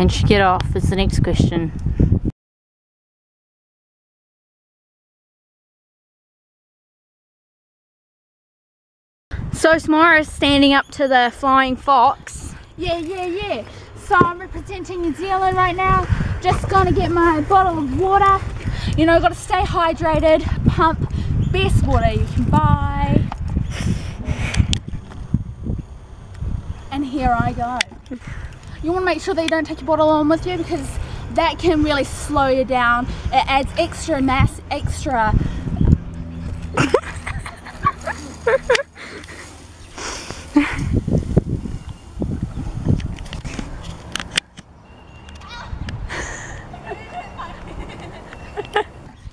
Can she get off is the next question. So Samara is standing up to the flying fox. Yeah, yeah, yeah. So I'm representing New Zealand right now. Just gonna get my bottle of water. You know, gotta stay hydrated, pump best water you can buy. And here I go. You wanna make sure that you don't take your bottle on with you because that can really slow you down. It adds extra mass, extra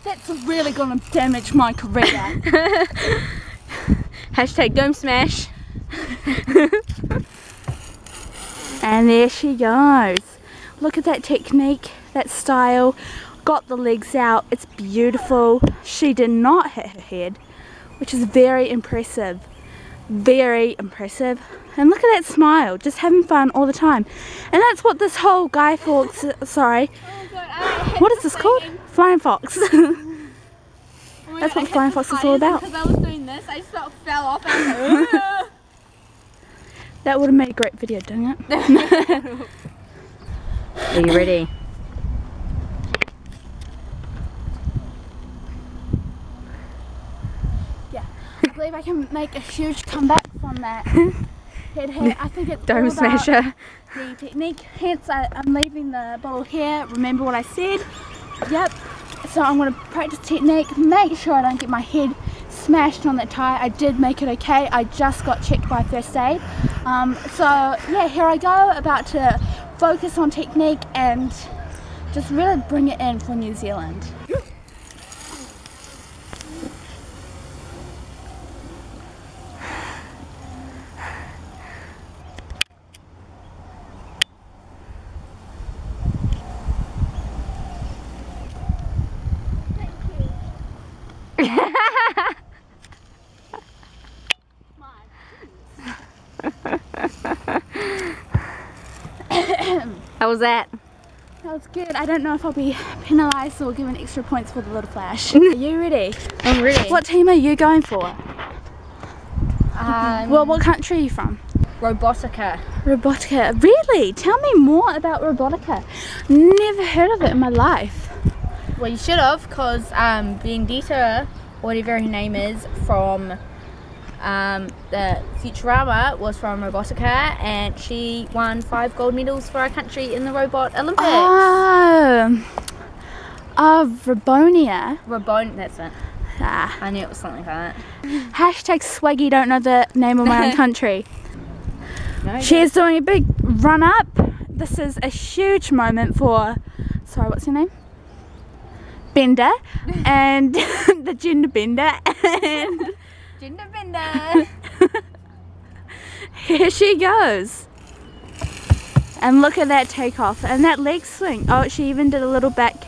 That's really gonna damage my career. Hashtag dome smash. and there she goes. Look at that technique, that style. Got the legs out, it's beautiful. She did not hit her head, which is very impressive. Very impressive. And look at that smile, just having fun all the time. And that's what this whole Guy Fawkes, sorry, what is this called? Flying Fox. Oh that's what Flying Fox is all about. Because I was doing this, I just fell off and that would have made a great video, didn't it? Are you ready? Yeah, I believe I can make a huge comeback from that head hit. I think it's Dome all about smasher. the technique. Hence, I, I'm leaving the bottle here. Remember what I said? Yep. So I'm going to practice technique. Make sure I don't get my head smashed on that tire. I did make it okay. I just got checked by first aid. Um, so yeah, here I go. About to focus on technique and just really bring it in for New Zealand. How was that? That was good. I don't know if I'll be penalised or given extra points for the little flash. Are you ready? I'm ready. What team are you going for? Um, Well, what country are you from? Robotica. Robotica. Really? Tell me more about Robotica. Never heard of it in my life. Well, you should have, because um, Vendetta, whatever her name is, from um, the Futurama, was from Robotica, and she won five gold medals for our country in the Robot Olympics. Oh. Uh, Robonia. Robon, that's it. Ah. I knew it was something like that. Hashtag swaggy don't know the name of my own country. No, She is doing a big run up. This is a huge moment for, sorry, what's your name? Bender and the gender bender and Gender bender. here she goes. And look at that takeoff and that leg swing. Oh, she even did a little back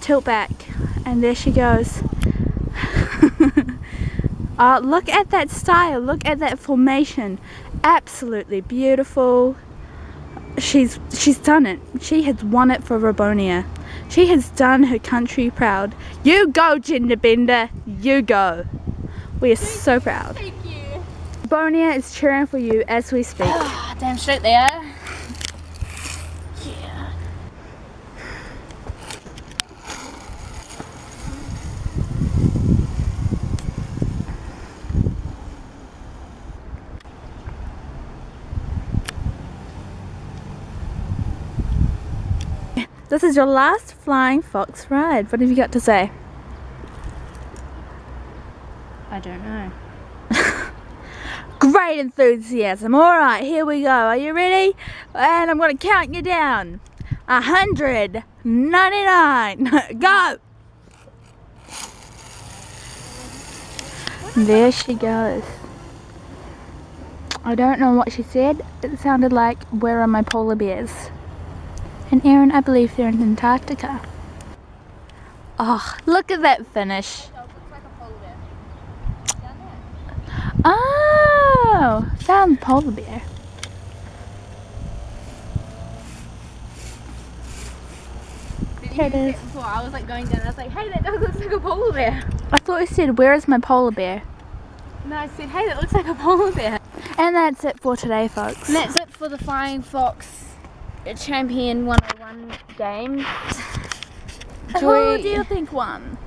tilt back and there she goes. uh, look at that style, look at that formation. Absolutely beautiful. She's she's done it. She has won it for Robonia. She has done her country proud. You go, Gender Bender. You go. We are so proud. Thank you. Robonia is cheering for you as we speak. Ah, damn straight there. This is your last Flying Fox ride. What have you got to say? I don't know. Great enthusiasm. All right, here we go. Are you ready? And I'm going to count you down. A hundred ninety-nine. Go. There she goes. I don't know what she said. It sounded like, where are my polar bears? And Erin, I believe they're in Antarctica. Oh, look at that finish. Oh, found polar bear. Here it is. Before I was like going down, I was like, hey, that dog looks like a polar bear. I thought you said, where is my polar bear? No, I said, hey, that looks like a polar bear. And that's it for today, folks. And that's it for the Flying Fox Champion 101 game. Who do you think won?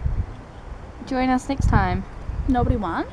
join us next time. Nobody won.